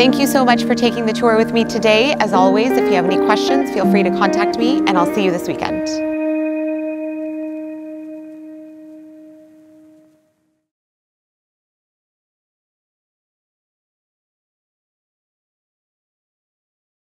Thank you so much for taking the tour with me today. As always, if you have any questions, feel free to contact me and I'll see you this weekend.